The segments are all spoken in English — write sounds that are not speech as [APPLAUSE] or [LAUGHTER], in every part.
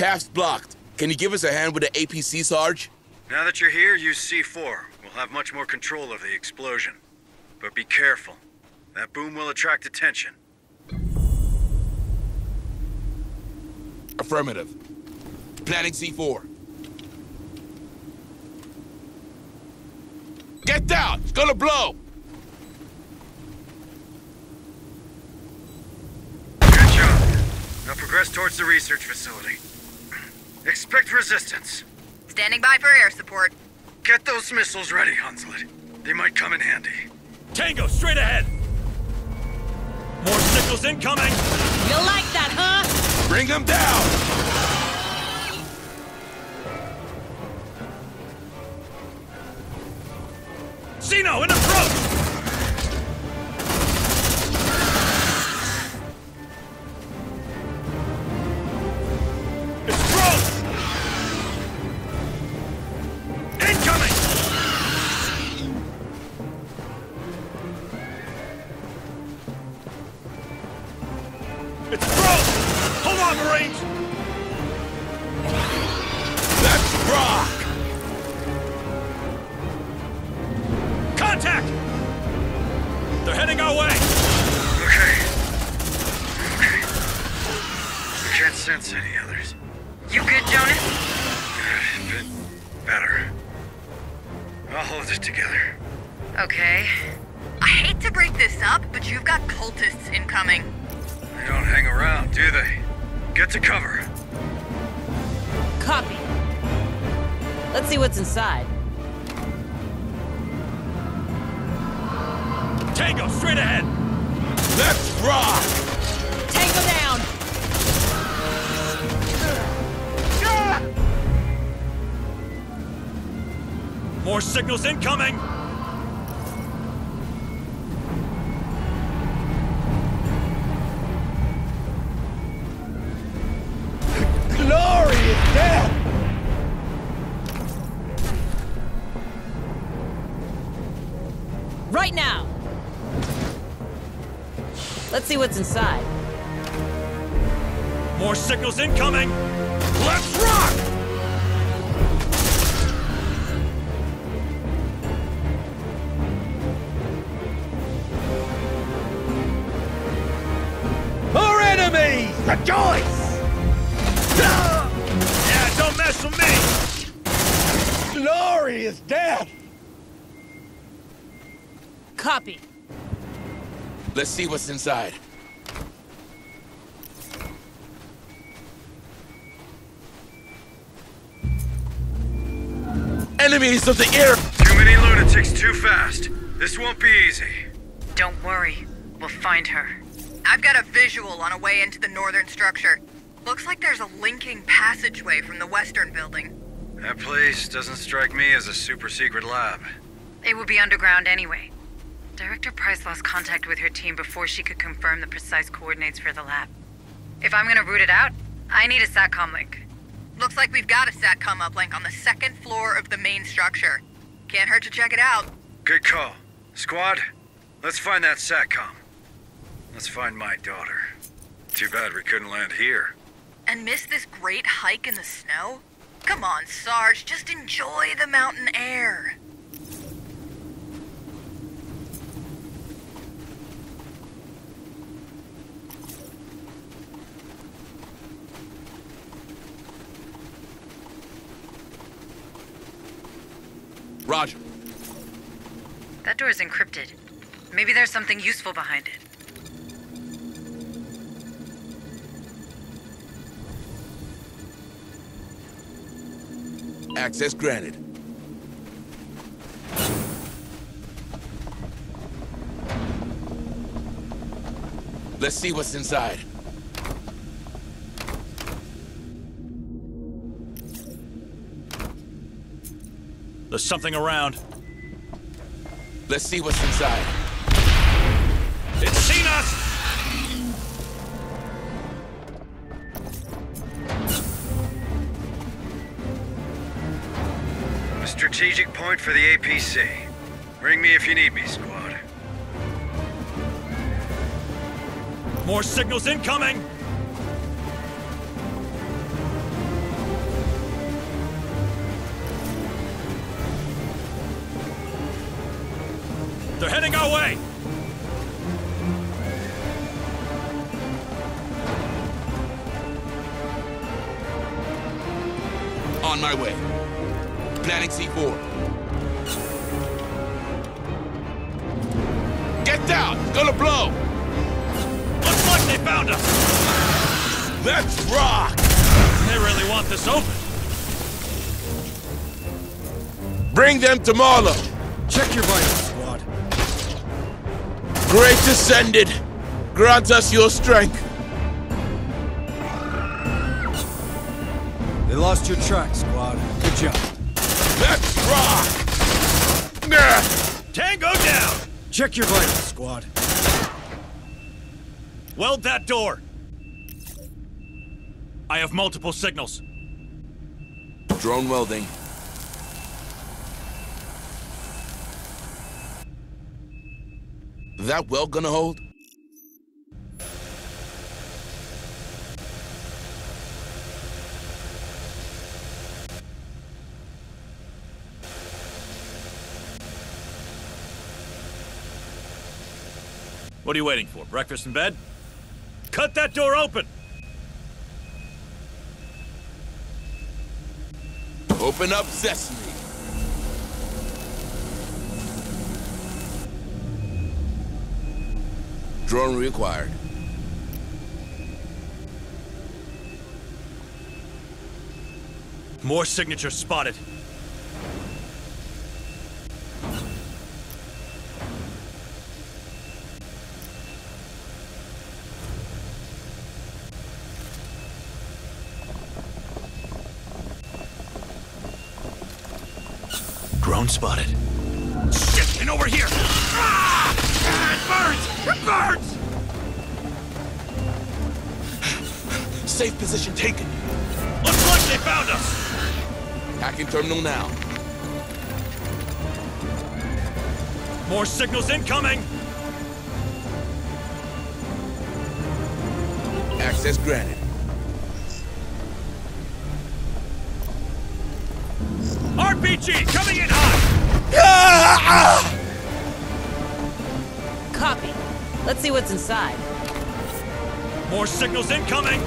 Path's blocked. Can you give us a hand with the APC, Sarge? Now that you're here, use C4. We'll have much more control of the explosion. But be careful. That boom will attract attention. Affirmative. Planning C4. Get down! It's gonna blow! Good job. Now progress towards the research facility. Expect resistance. Standing by for air support. Get those missiles ready, Hunslet. They might come in handy. Tango, straight ahead! More signals incoming! You like that, huh? Bring them down! Xeno, in approach! Hold Right now! Let's see what's inside. More signals incoming! Let's rock! Our enemies! Rejoice! Yeah, don't mess with me! Glory is dead! Copy. Let's see what's inside. Enemies of the air! Too many lunatics too fast. This won't be easy. Don't worry. We'll find her. I've got a visual on a way into the northern structure. Looks like there's a linking passageway from the western building. That place doesn't strike me as a super secret lab. It will be underground anyway. Director Price lost contact with her team before she could confirm the precise coordinates for the lab. If I'm gonna root it out, I need a SATCOM link. Looks like we've got a SATCOM uplink on the second floor of the main structure. Can't hurt to check it out. Good call. Squad, let's find that SATCOM. Let's find my daughter. Too bad we couldn't land here. And miss this great hike in the snow? Come on, Sarge, just enjoy the mountain air. Roger. That door is encrypted. Maybe there's something useful behind it. Access granted. Let's see what's inside. There's something around. Let's see what's inside. It's seen us! A strategic point for the APC. Ring me if you need me, squad. More signals incoming! Bring them to Marlow! Check your vitals, squad. Grace ascended! Grant us your strength! They lost your track, squad. Good job. Let's rock! Nah. Tango down! Check your vitals, squad. Weld that door! I have multiple signals. Drone welding. That well gonna hold? What are you waiting for? Breakfast in bed? Cut that door open! Open up sesame. Drone reacquired. More signatures spotted. Drone spotted. Shit, and over here! Ah! It burns! Safe position taken. Looks like they found us! Hacking terminal now. More signals incoming! Access granted. RPG coming in hot! [LAUGHS] Ah! Copy. Let's see what's inside. More signals incoming!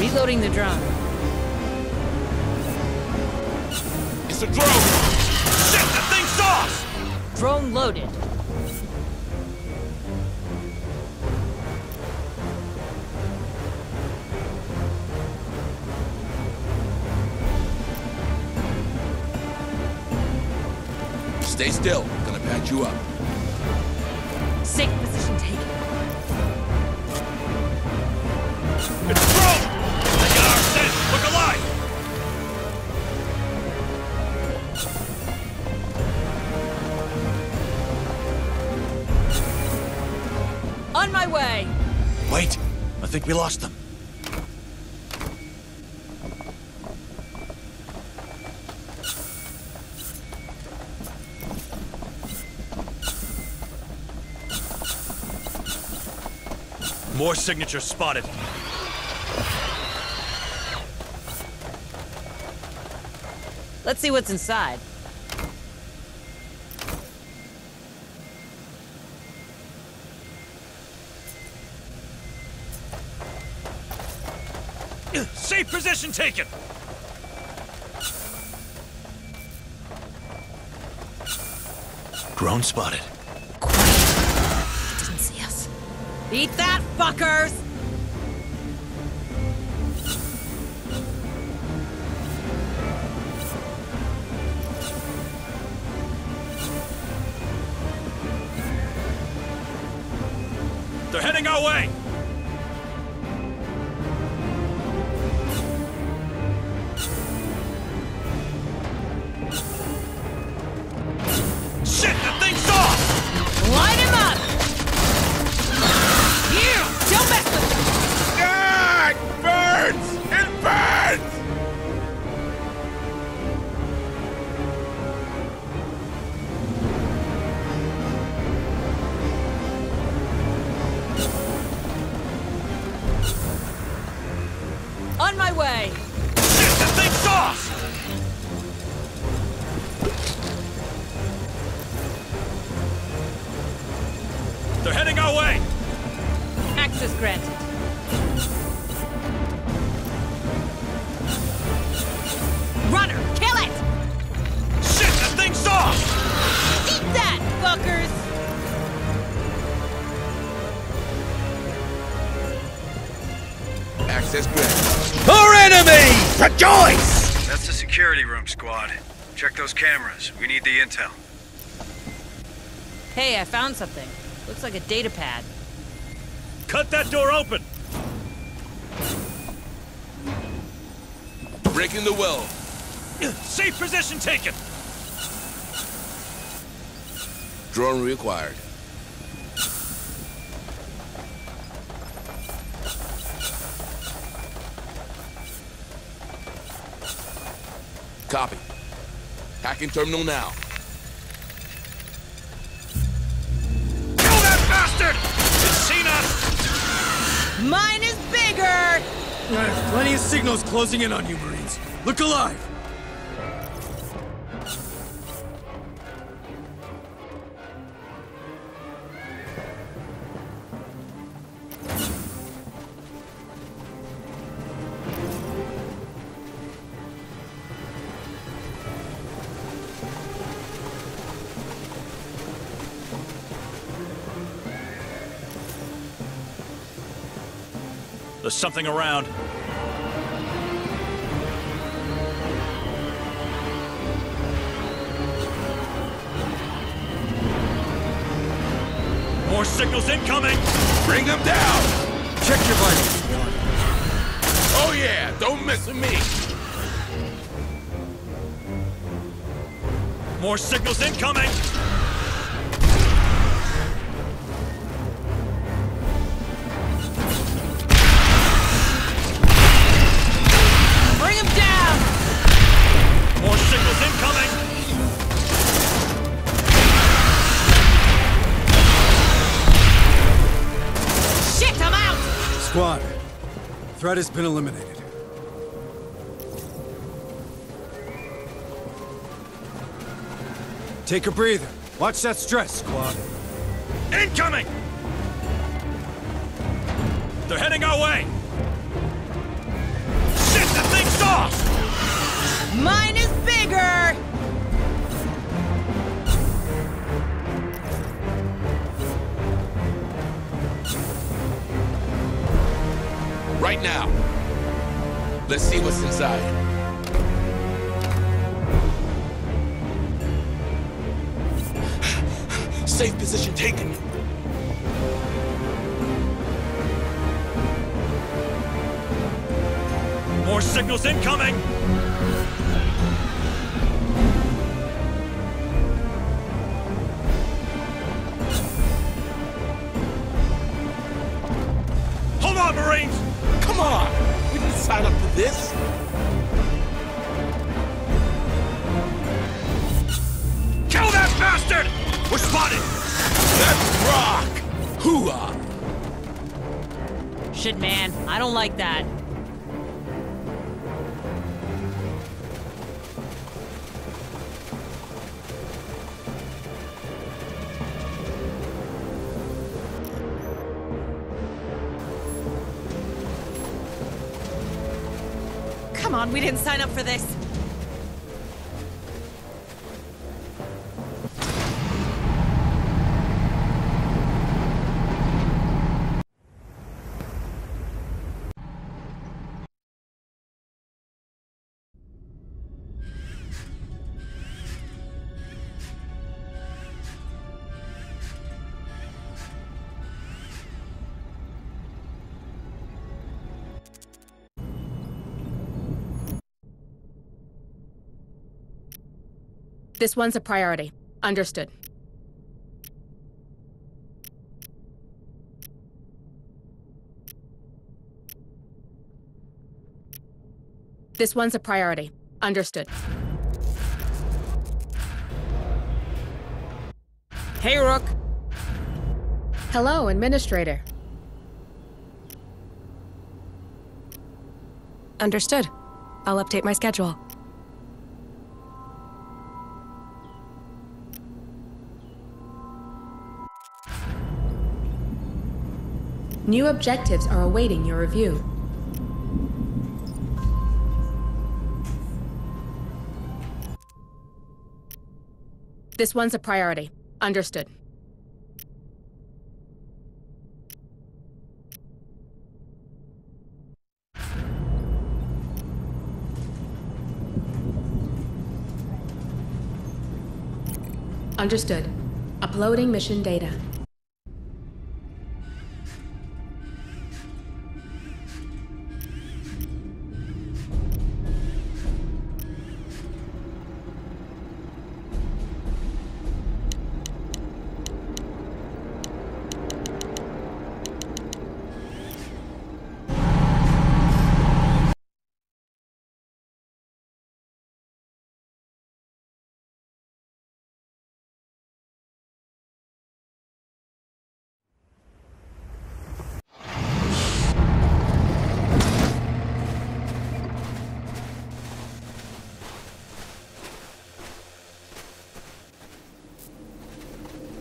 Reloading the drone. It's a drone! Shit, that thing's us! Drone loaded. Still. Gonna patch you up. Safe position taken. It's a drone! They got our scent! Look alive! On my way. Wait, I think we lost them. More signatures spotted. Let's see what's inside. Safe position taken! Drone spotted. Eat that, fuckers! They're heading our way! Check those cameras. We need the intel. Hey, I found something. Looks like a data pad. Cut that door open! Breaking the well. Safe position taken! Drone required. Copy. Hacking terminal now. Kill that bastard! It's seen us! Mine is bigger! I have plenty of signals closing in on you, Marines. Look alive! Something around. More signals incoming! Bring them down! Check your vitals. Oh yeah, don't mess with me! More signals incoming! Signals incoming! Shit, I'm out! Squad, threat has been eliminated. Take a breather. Watch that stress, squad. Incoming! They're heading our way! Shit, that thing's sauce! Mine is bigger! Right now. Let's see what's inside. [SIGHS] Safe position taken. More signals incoming! Sign up for this. This one's a priority. Understood. This one's a priority. Understood. Hey, Rook. Hello, Administrator. Understood. I'll update my schedule. New objectives are awaiting your review. This one's a priority. Understood. Understood. Uploading mission data.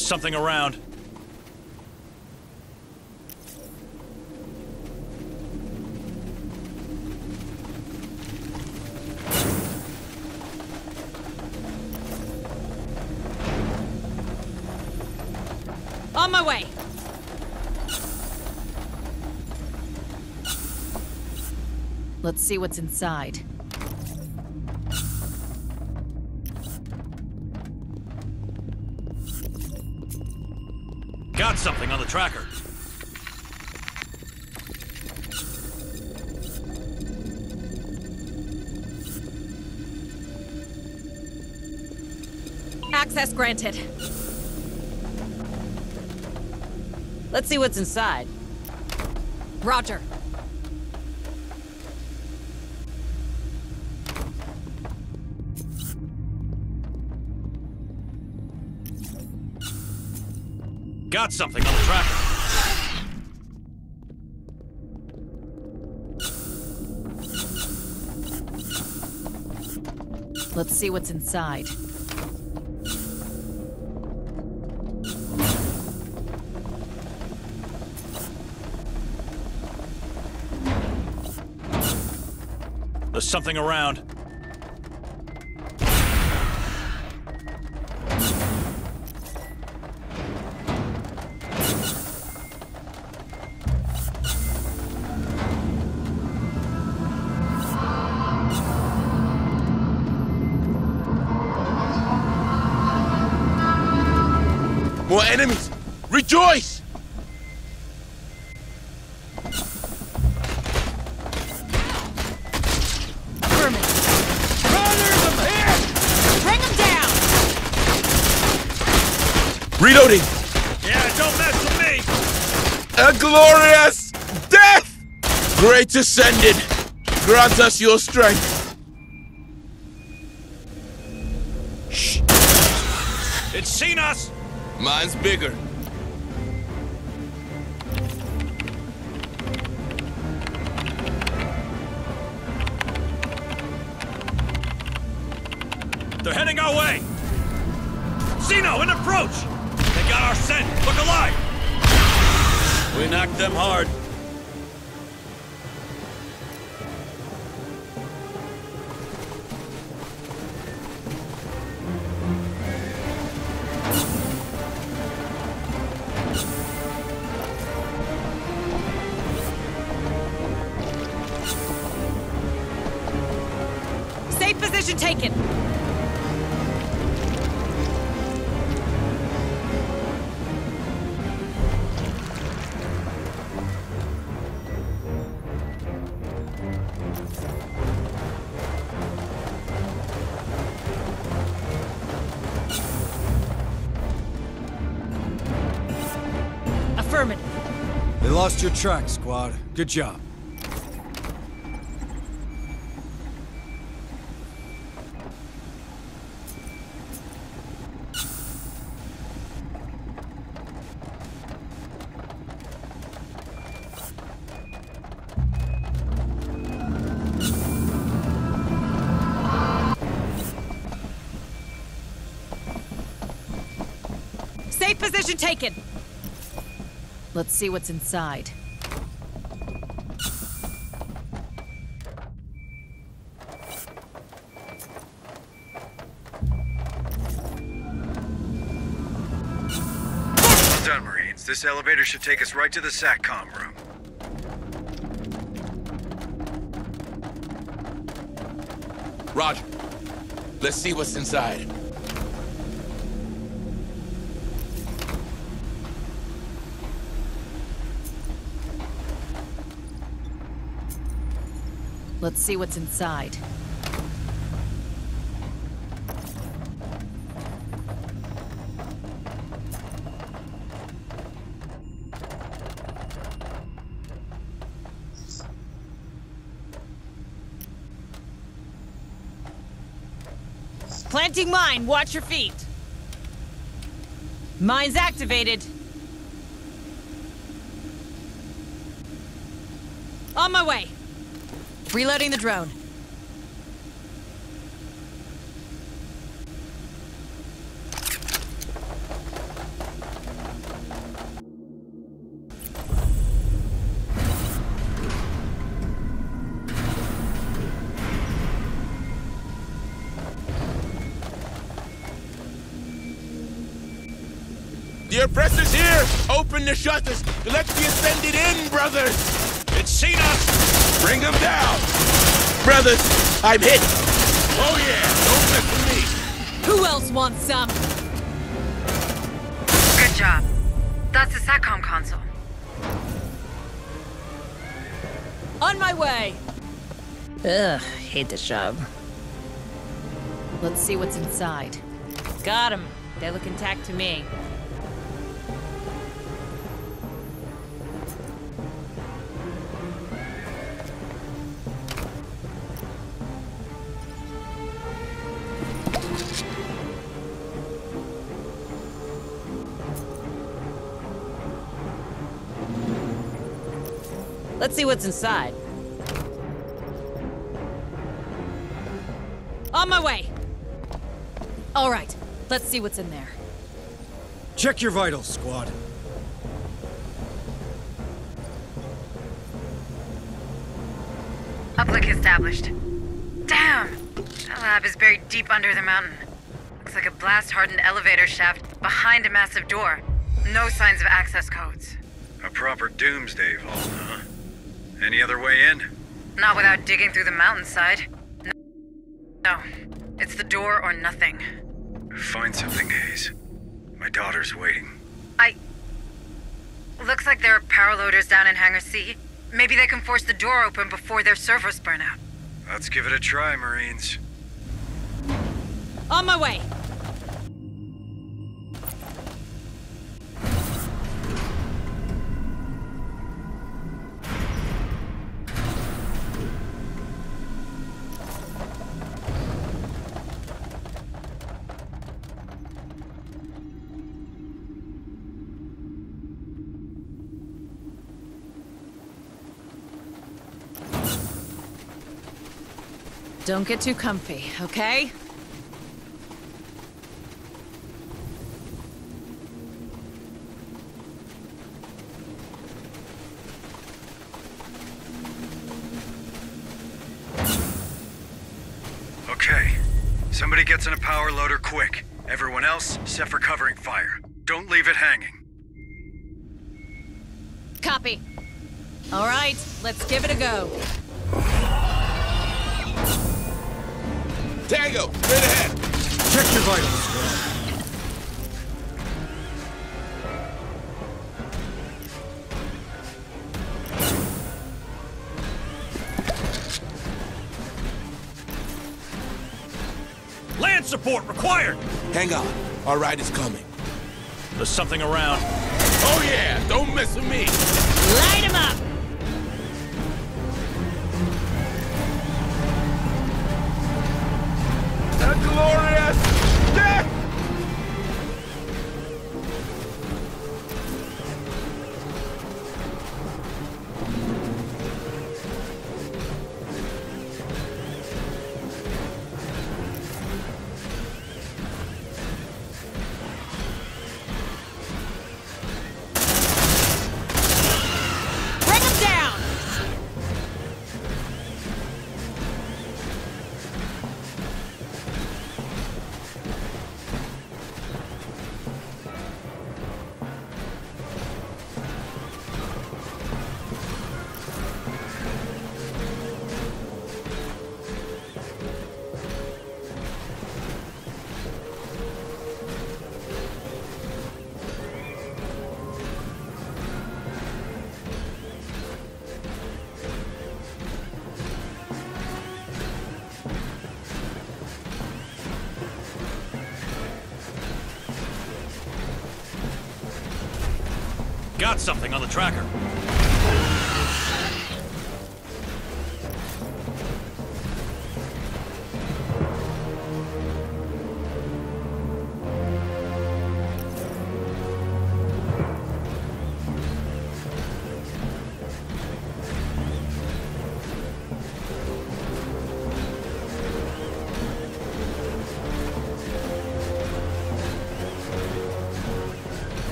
There's something around. On my way. Let's see what's inside. Something on the tracker. Access granted. Let's see what's inside. Roger. Got something on the tracker. Let's see what's inside. There's something around. Rejoice! Herman. Brothers, I'm here! Bring him down! Reloading! Yeah, don't mess with me! A glorious death! Great ascended! Grant us your strength! Shh! It's seen us! Mine's bigger. They're heading our way! Xeno, in approach! They got our scent! Look alive! We knocked them hard. Lost your track, squad. Good job. Safe position taken. Let's see what's inside. Well done, Marines. This elevator should take us right to the SATCOM room. Roger. Let's see what's inside. Let's see what's inside. Planting mine, watch your feet. Mine's activated. On my way. Reloading the drone. The oppressor's here! Open the shutters! Let the ascended in, brothers! It's seen us! Bring them down! Brothers, I'm hit! Oh yeah, don't mess with me! Who else wants some? Good job. That's the SATCOM console. On my way. Ugh, hate this job. Let's see what's inside. Got Got 'em. They look intact to me. See what's inside. On my way. All right, let's see what's in there. Check your vitals, squad. Uplink established. Damn! That lab is buried deep under the mountain. Looks like a blast-hardened elevator shaft behind a massive door. No signs of access codes. A proper doomsday vault, huh? Any other way in? Not without digging through the mountainside. No. No. It's the door or nothing. Find something, Hayes. My daughter's waiting. I... Looks like there are power loaders down in Hangar C. Maybe they can force the door open before their servers burn out. Let's give it a try, Marines. On my way. Don't get too comfy, okay? Okay. Somebody gets in a power loader quick. Everyone else, set for covering fire. Don't leave it hanging. Copy. All right, let's give it a go. Tango, straight ahead! Check your vitals. Land support required! Hang on, our ride is coming. There's something around. Oh yeah, don't mess with me! Light him up! A Got something on the tracker.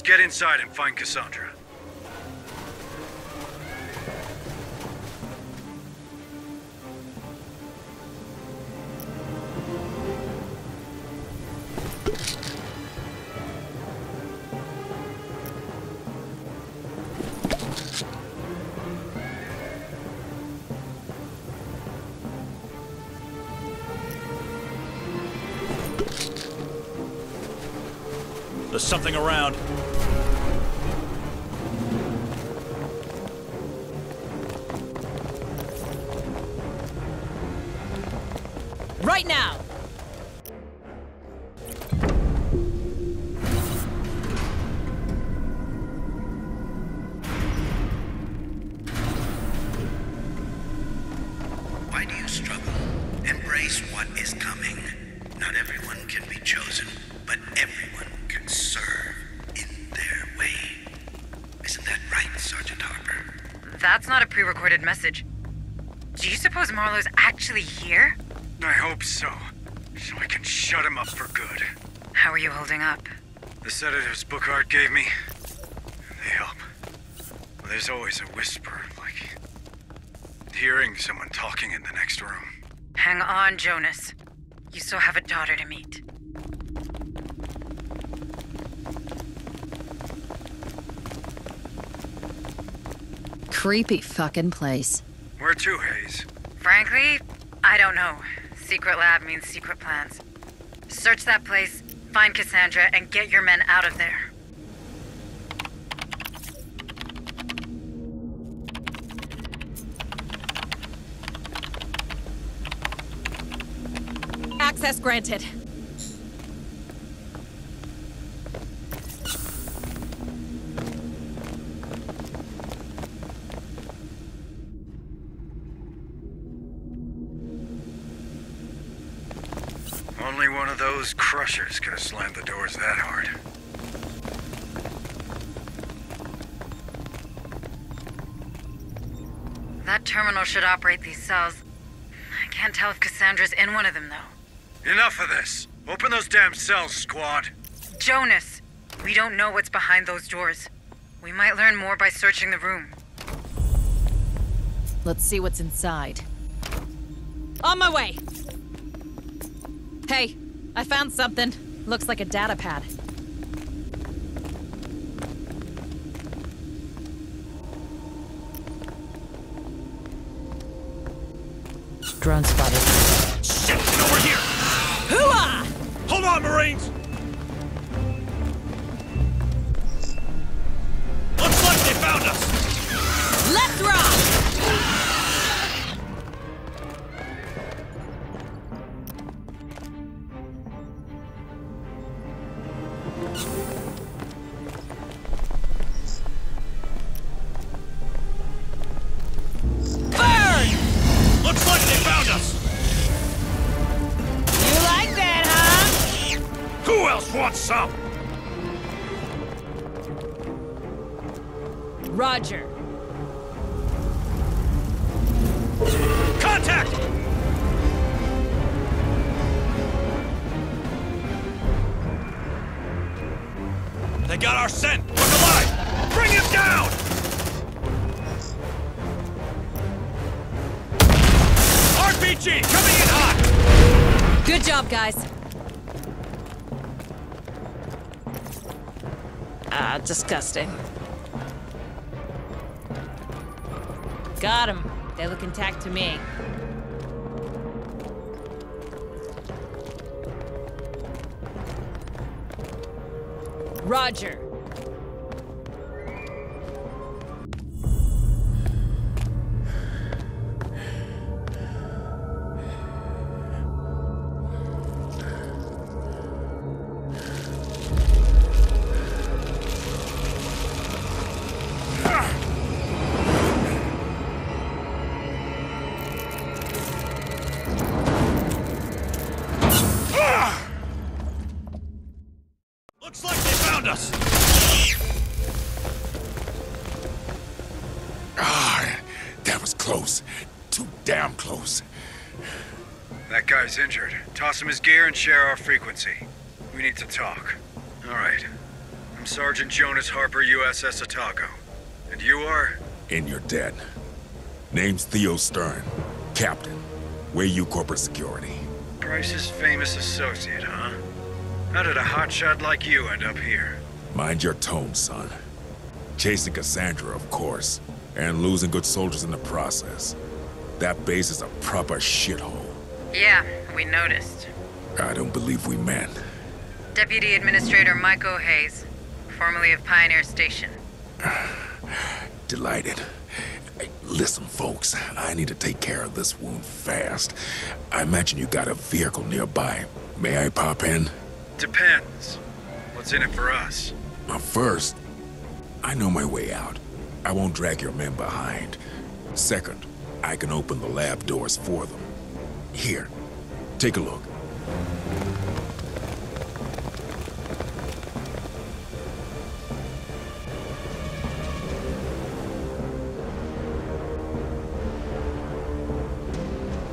Let's get inside and find Cassandra. There's something around. Sedatives Bookart gave me, they help. But there's always a whisper, like hearing someone talking in the next room. Hang on, Jonas. You still have a daughter to meet. Creepy fucking place. Where to, Hayes? Frankly, I don't know. Secret lab means secret plans. Search that place, find Cassandra, and get your men out of there. Access granted. Those crushers could have slammed the doors that hard. That terminal should operate these cells. I can't tell if Cassandra's in one of them, though. Enough of this! Open those damn cells, squad! Jonas, we don't know what's behind those doors. We might learn more by searching the room. Let's see what's inside. On my way! Hey, I found something. Looks like a data pad. Drone spotted. Shit, get over here! Hooah! Hold on, Marines! Looks like they found us! Let's rock! Disgusting. Got him. They look intact to me. Roger. His gear and share our frequency. We need to talk. All right. I'm Sergeant Jonas Harper, USS Otago. And you are? In your debt. Name's Theo Stern. Captain. Way you corporate security. Price's famous associate, huh? How did a hotshot like you end up here? Mind your tone, son. Chasing Cassandra, of course. And losing good soldiers in the process. That base is a proper shithole. Yeah, we noticed. I don't believe we met. Deputy Administrator Maeko Hayes, formerly of Pioneer Station. [SIGHS] Delighted. Hey, listen, folks, I need to take care of this wound fast. I imagine you got a vehicle nearby. May I pop in? Depends. What's in it for us? Now, first, I know my way out. I won't drag your men behind. Second, I can open the lab doors for them. Here, take a look.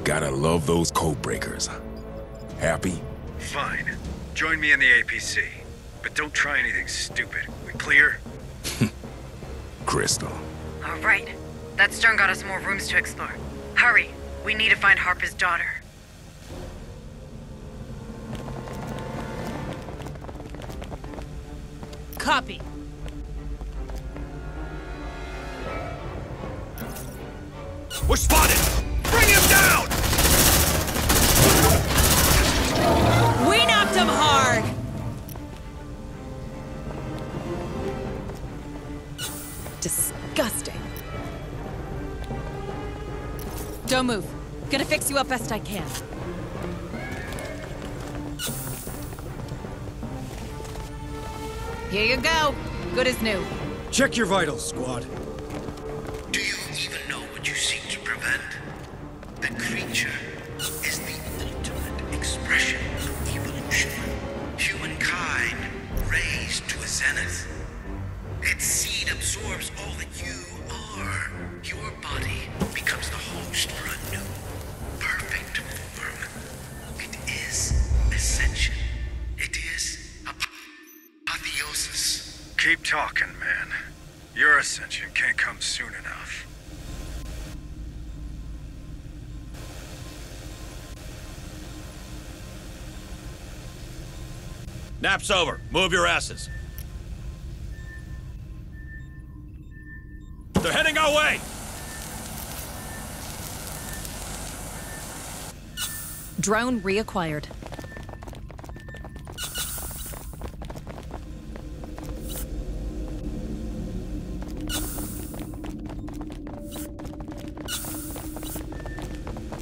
Gotta love those code breakers. Happy? Fine. Join me in the APC. But don't try anything stupid. We clear? [LAUGHS] Crystal. All right. That Stern got us more rooms to explore. Hurry. We need to find Harper's daughter. Copy. We're spotted! Bring him down! We knocked him hard! Disgusting. Don't move. Gonna fix you up best I can. Here you go. Good as new. Check your vitals, squad. Do you even know what you seek to prevent? The creature Over. Move your asses. They're heading our way! Drone reacquired.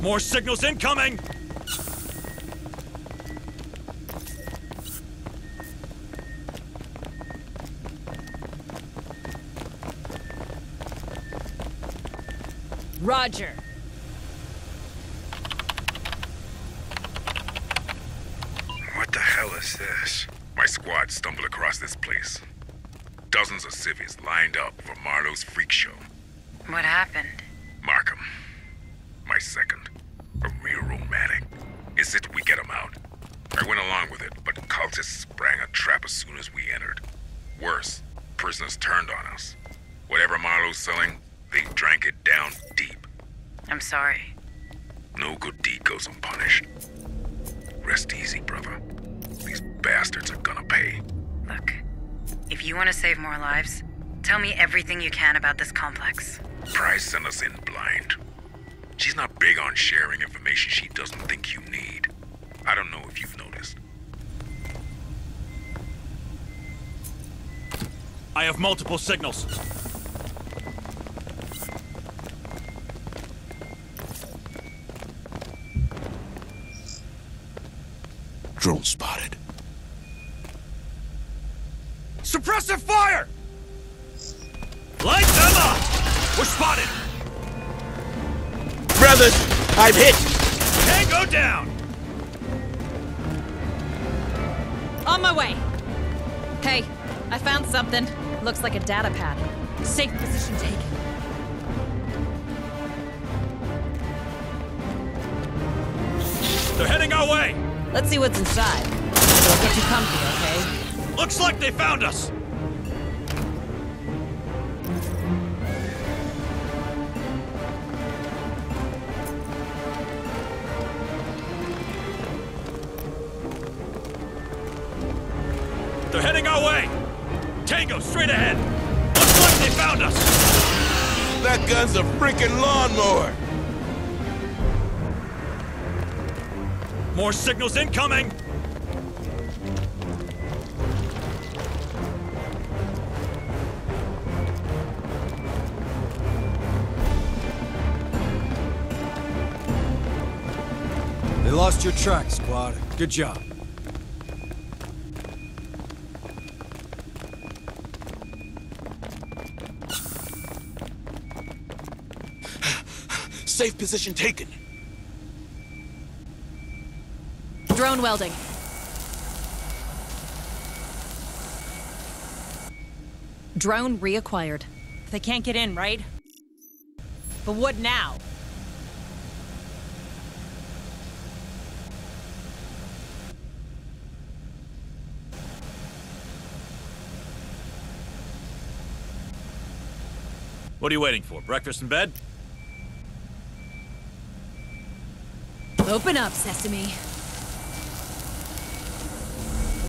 More signals incoming! Roger. What the hell is this? My squad stumbled across this place. dozens of civvies lined up for Marlowe's freak show. What happened? Save more lives, tell me everything you can about this complex. Price sent us in blind. She's not big on sharing information she doesn't think you need. I don't know if you've noticed. I have multiple signals. Drone spotted. Suppressive fire! Light them up! We're spotted! Brothers, I'm hit! Tango down! On my way. Hey, I found something. Looks like a data pad. Safe position taken. They're heading our way! Let's see what's inside. Don't get too comfy, okay? Looks like they found us! They're heading our way! Tango, straight ahead! Looks like they found us! That gun's a freaking lawnmower! More signals incoming! Lost your track, squad. Good job. [SIGHS] Safe position taken. Drone welding. Drone reacquired. They can't get in, right? But what now? What are you waiting for? Breakfast in bed? Open up, Sesame.